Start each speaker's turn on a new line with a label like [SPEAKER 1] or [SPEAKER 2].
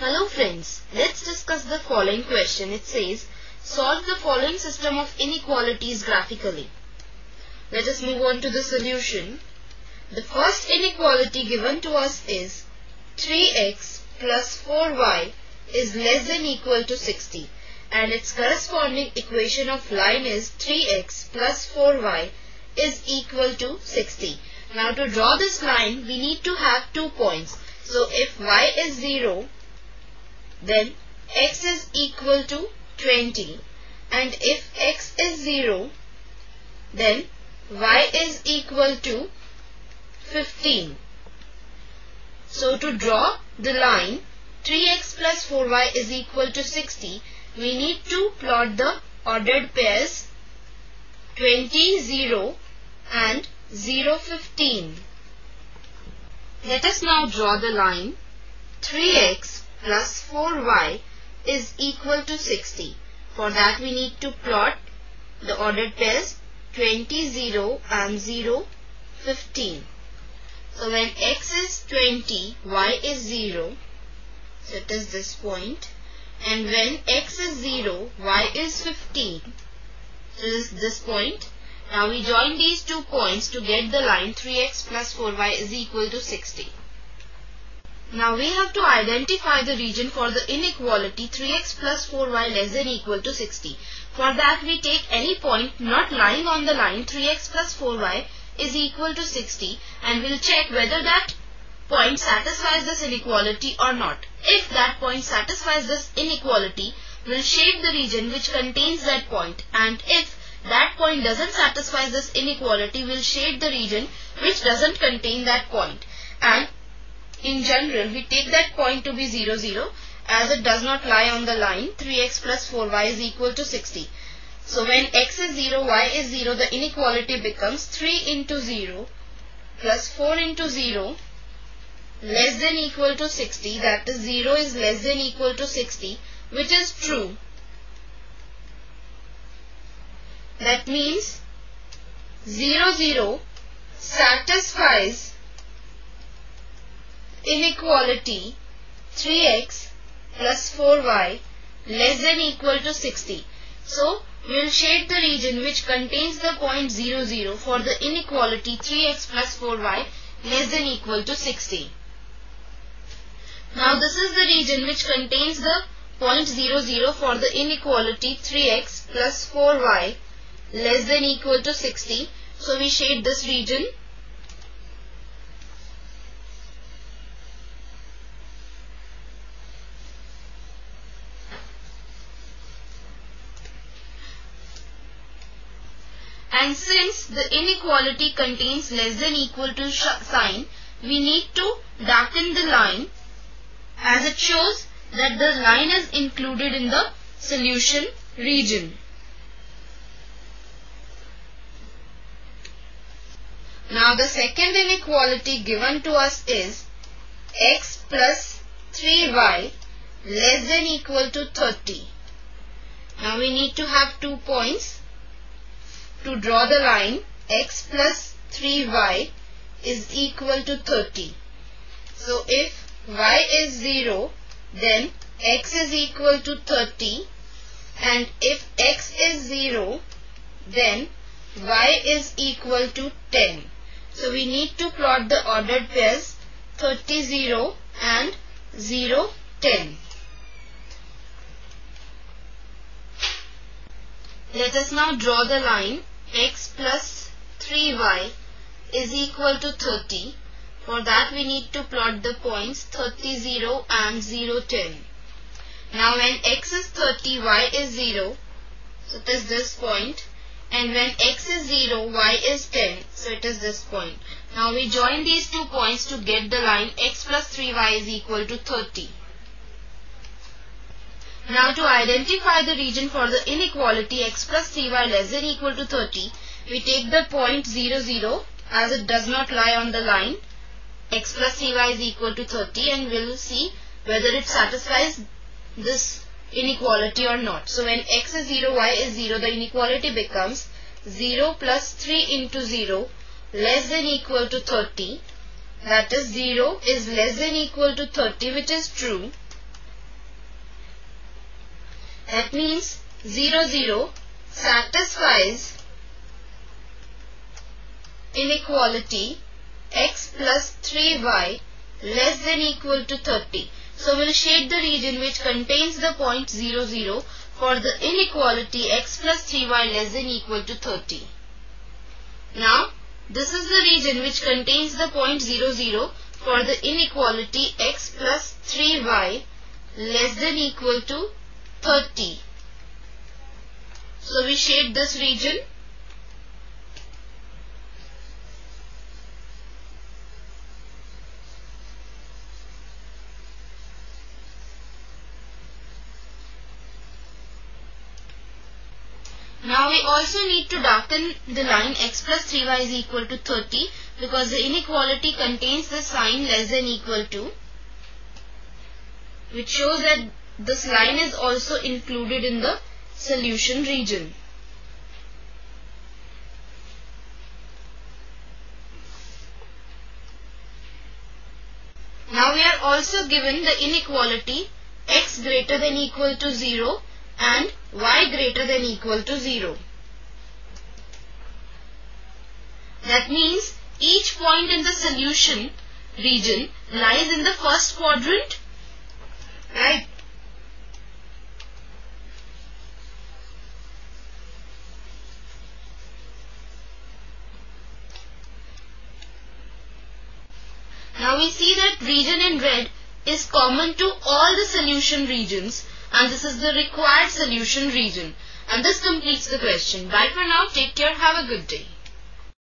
[SPEAKER 1] Hello friends, let's discuss the following question. It says, solve the following system of inequalities graphically. Let us move on to the solution. The first inequality given to us is 3x plus 4y is less than equal to 60 and its corresponding equation of line is 3x plus 4y is equal to 60. Now to draw this line we need to have two points. So if y is 0 then x is equal to 20 and if x is 0 then y is equal to 15. So to draw the line 3x plus 4y is equal to 60 we need to plot the ordered pairs 20 0 and 0 15. Let us now draw the line 3x plus 4y is equal to 60. For that we need to plot the ordered pairs 20, 0 and 0, 15. So when x is 20, y is 0. So it is this point. And when x is 0, y is 15. So is this point. Now we join these two points to get the line 3x plus 4y is equal to 60. Now we have to identify the region for the inequality 3x plus 4y less than equal to 60. For that we take any point not lying on the line 3x plus 4y is equal to 60 and we'll check whether that point satisfies this inequality or not. If that point satisfies this inequality, we'll shade the region which contains that point and if that point doesn't satisfy this inequality, we'll shade the region which doesn't contain that point. And in general, we take that point to be 0, 0 as it does not lie on the line 3x plus 4y is equal to 60. So when x is 0, y is 0, the inequality becomes 3 into 0 plus 4 into 0 less than equal to 60. That is 0 is less than equal to 60 which is true. That means 0, 0 satisfies inequality 3x plus 4y less than equal to 60. So, we will shade the region which contains the point 0, 0 for the inequality 3x plus 4y less than equal to 60. Now, this is the region which contains the point 0, 0 for the inequality 3x plus 4y less than equal to 60. So, we shade this region And since the inequality contains less than equal to sign, we need to darken the line as it shows that the line is included in the solution region. Now the second inequality given to us is x plus 3y less than equal to 30. Now we need to have two points to draw the line x plus 3y is equal to 30. So if y is 0 then x is equal to 30 and if x is 0 then y is equal to 10. So we need to plot the ordered pairs 30 0 and 0 10. Let us now draw the line x plus 3y is equal to 30. For that we need to plot the points 30, 0 and 0, 10. Now when x is 30, y is 0. So it is this point. And when x is 0, y is 10. So it is this point. Now we join these two points to get the line x plus 3y is equal to 30. Now to identify the region for the inequality x plus 3y less than equal to 30, we take the point 0, 0 as it does not lie on the line x plus 3y is equal to 30 and we'll see whether it satisfies this inequality or not. So when x is 0, y is 0, the inequality becomes 0 plus 3 into 0 less than equal to 30. That is 0 is less than equal to 30 which is true That means 0, 0 satisfies inequality x plus 3y less than equal to 30. So we'll shade the region which contains the point 0, 0 for the inequality x plus 3y less than equal to 30. Now, this is the region which contains the point 0, 0 for the inequality x plus 3y less than equal to 30. So we shade this region Now we also need to darken the line x plus 3y is equal to 30 because the inequality contains the sign less than equal to which shows that this line is also included in the solution region. Now we are also given the inequality x greater than equal to 0 and y greater than equal to 0. That means each point in the solution region lies in the first quadrant, right? Now we see that region in red is common to all the solution regions and this is the required solution region. And this completes the question. Bye for now. Take care. Have a good day.